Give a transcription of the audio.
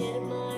in my